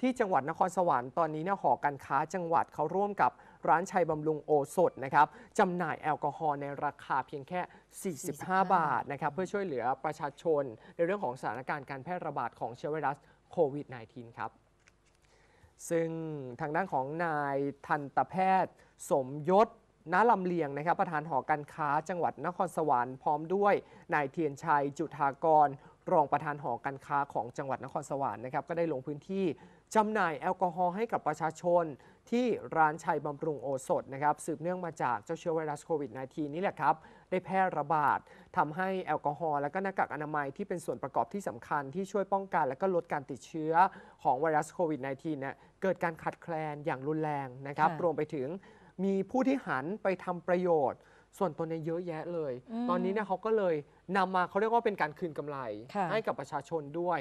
ที่จังหวัดนครสวรรค์ตอนนี้เนี่ยหอการค้าจังหวัดเขาร่วมกับร้านชัยบำรุงโอสถนะครับจำหน่ายแอลกอฮอล์ในราคาเพียงแค่ 45 บาทนะครับเพื่อช่วยเหลือประชาชน ในเรื่องของสถานการณ์การแพร่ระบาดของเชื้อไวรัสโควิด -19 ครับ ซึ่งทางด้านของนายทันตแพทย์ สมยศน้าลำเลียงนะครับประธานหอการค้าจังหวัดนครสวรรค์พร้อมด้วยนายเทียนชัยจุธากร รองประธานหอการค้าของจังหวัดนครสวรรค์นะครับก็ได้ลงพื้นที่จำหน่ายแอลกอฮอล์ให้กับประชาชน ที่ร้านชัยบำรุงโอสถนะครับสืบเนื่องมาจากเจ้าเชื้อไวรัสโควิด -19 นี่แหละครับ ได้แพร่ระบาดทำให้แอลกอฮอล์และก็หน้ากากอนามัยที่เป็นส่วนประกอบที่สำคัญที่ช่วยป้องกัน และก็ลดการติดเชื้อของไวรัสโควิด -19 เนี่ยเกิดการขาดแคลนอย่างรุนแรงนะครับค่ะรวมไปถึงมีผู้ที่หันไปทำประโยชน์ ส่วนตัวเนี่ยเยอะแยะเลย อืมตอนนี้เนี่ยเขาก็เลยนำมาเขาเรียกว่าเป็นการคืนกำไร ค่ะ ให้กับประชาชนด้วย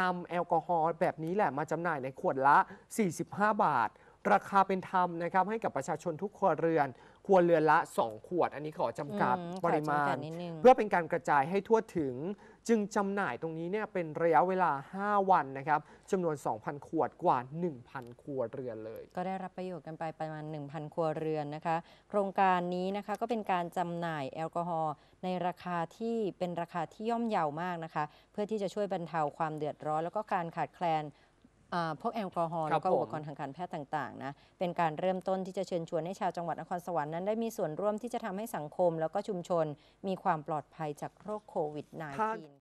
นำแอลกอฮอล์แบบนี้แหละมาจำหน่ายในขวดละ 45 บาท ราคาเป็นธรรมนะครับให้กับประชาชนทุกครัวเรือน ครัวเรือนละ 2 ขวด อันนี้ขอจำกัดอืมขอปริมาจำกัณ ดนิดนึง เพื่อเป็นการกระจายให้ทั่วถึง จึงจำหน่ายตรงนี้เนี่ยเป็นระยะเวลา 5 วันนะครับจำนวน 2,000 ขวดกว่า 1,000 ครัวเรือนเลย ก็ได้รับประโยชน์กันไปประมาณ 1,000 ครัวเรือนนะคะ โครงการนี้นะคะก็เป็นการจำหน่ายแอลกอฮอล์ในราคาที่เป็นราคาที่ย่อมเยาวมากนะคะ เพื่อที่จะช่วยบรรเทาความเดือดร้อน แล้วก็การขาดแคลนอ่า พวกแอลกอฮอล์ครัแล้บวก็ผมอุปกรณ์ทางการแพทย์ต่างๆนะเป็นการเริ่มต้นที่จะเชิญชวนให้ชาวจังหวัดนครสวรรค์นั้นได้มีส่วนร่วมที่จะทำให้สังคมแล้วก็ชุมชนมีความปลอดภัยจากโรคโควิด -19